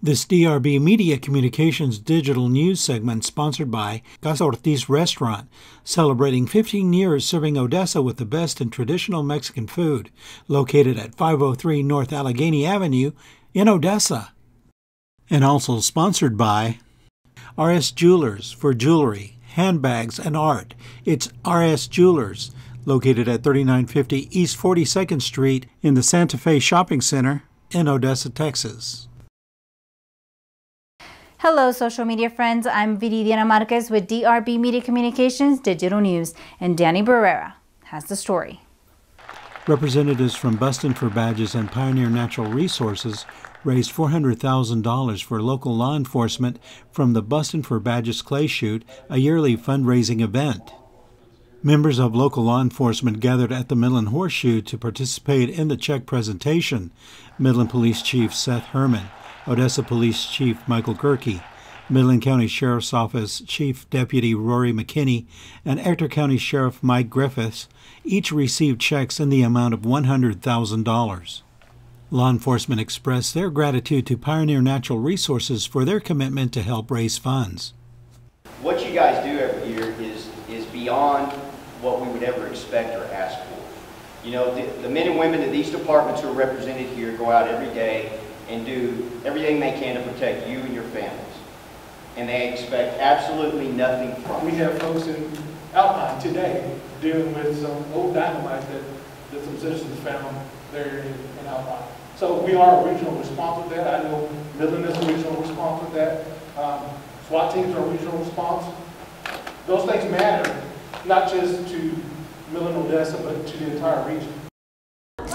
This DRB Media Communications digital news segment sponsored by Casa Ortiz Restaurant, celebrating 15 years serving Odessa with the best in traditional Mexican food, located at 503 North Allegheny Avenue in Odessa. And also sponsored by RS Jewelers for jewelry, handbags, and art. It's RS Jewelers, located at 3950 East 42nd Street in the Santa Fe Shopping Center in Odessa, Texas. Hello, social media friends. I'm Viridiana Marquez with DRB Media Communications Digital News, and Danny Barrera has the story. Representatives from Bustin' for Badges and Pioneer Natural Resources raised $400,000 for local law enforcement from the Bustin' for Badges Clay Shoot, a yearly fundraising event. Members of local law enforcement gathered at the Midland Horseshoe to participate in the check presentation. Midland Police Chief Seth Herman, Odessa Police Chief Michael Gerke, Midland County Sheriff's Office Chief Deputy Rory McKinney, and Ector County Sheriff Mike Griffis each received checks in the amount of $100,000. Law enforcement expressed their gratitude to Pioneer Natural Resources for their commitment to help raise funds. What you guys do every year is, is beyond what we would ever expect or ask for. You know, the, the men and women of these departments who are represented here go out every day and do everything they can to protect you and your families. And they expect absolutely nothing from We you. have folks in Alpine today dealing with some old dynamite that, that some citizens found there in, in Alpine. So we are a regional response with that. I know Midland is a regional response with that. Um, SWAT teams are a regional response. Those things matter, not just to Midland, Odessa, but to the entire region.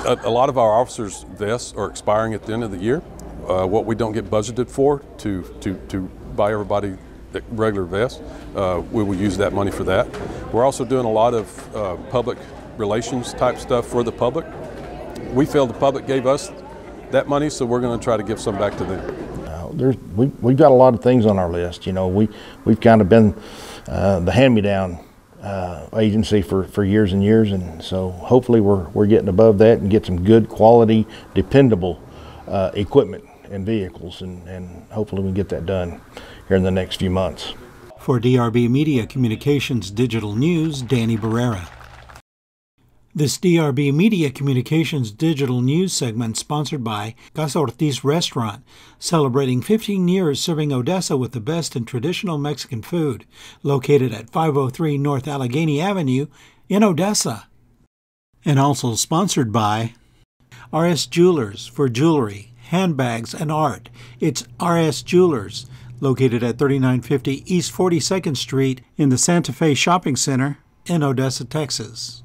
A, a lot of our officers' vests are expiring at the end of the year. Uh, what we don't get budgeted for to, to, to buy everybody the regular vests, uh, we will use that money for that. We're also doing a lot of uh, public relations type stuff for the public. We feel the public gave us that money, so we're going to try to give some back to them. There's, we, we've got a lot of things on our list. You know, we, we've kind of been uh, the hand-me-down uh, agency for, for years and years, and so hopefully we're, we're getting above that and get some good quality, dependable uh, equipment and vehicles, and, and hopefully we can get that done here in the next few months. For DRB Media Communications Digital News, Danny Barrera. This DRB Media Communications digital news segment sponsored by Casa Ortiz Restaurant, celebrating 15 years serving Odessa with the best in traditional Mexican food, located at 503 North Allegheny Avenue in Odessa. And also sponsored by RS Jewelers for jewelry, handbags, and art. It's RS Jewelers, located at 3950 East 42nd Street in the Santa Fe Shopping Center in Odessa, Texas.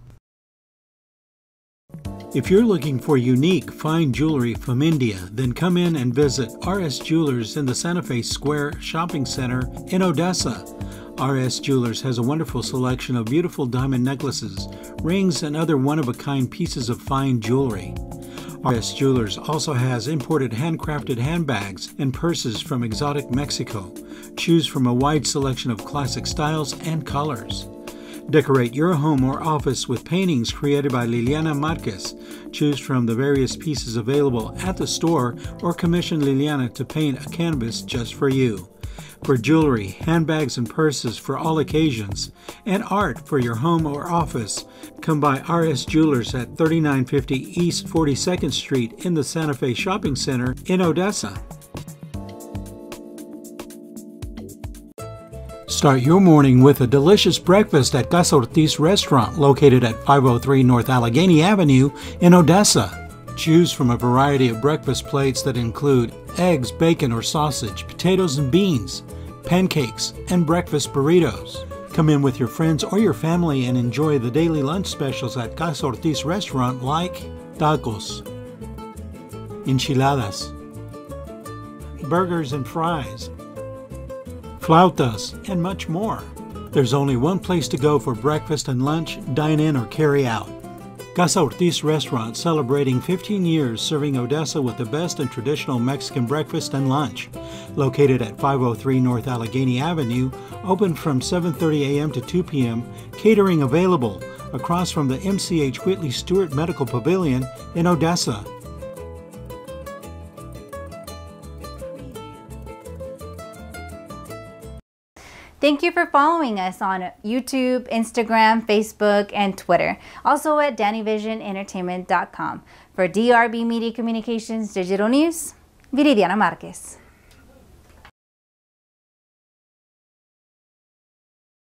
If you're looking for unique, fine jewelry from India, then come in and visit RS Jewelers in the Santa Fe Square Shopping Center in Odessa. RS Jewelers has a wonderful selection of beautiful diamond necklaces, rings, and other one of a kind pieces of fine jewelry. RS Jewelers also has imported handcrafted handbags and purses from exotic Mexico. Choose from a wide selection of classic styles and colors. Decorate your home or office with paintings created by Liliana Marquez. Choose from the various pieces available at the store or commission Liliana to paint a canvas just for you. For jewelry, handbags, and purses for all occasions, and art for your home or office, come by RS Jewelers at 3950 East 42nd Street in the Santa Fe Shopping Center in Odessa. Start your morning with a delicious breakfast at Casa Ortiz Restaurant located at 503 North Allegheny Avenue in Odessa. Choose from a variety of breakfast plates that include eggs, bacon, or sausage, potatoes and beans, pancakes, and breakfast burritos. Come in with your friends or your family and enjoy the daily lunch specials at Casa Ortiz Restaurant like tacos, enchiladas, burgers and fries, flautas, and much more. There's only one place to go for breakfast and lunch, dine in, or carry out. Casa Ortiz Restaurant celebrating 15 years serving Odessa with the best in traditional Mexican breakfast and lunch. Located at 503 North Allegheny Avenue, open from 7:30 a.m. to 2 p.m. Catering available across from the MCH Whitley Stewart Medical Pavilion in Odessa. Thank you for following us on YouTube, Instagram, Facebook, and Twitter. Also at DannyVisionEntertainment.com. For DRB Media Communications Digital News, Viridiana Marquez.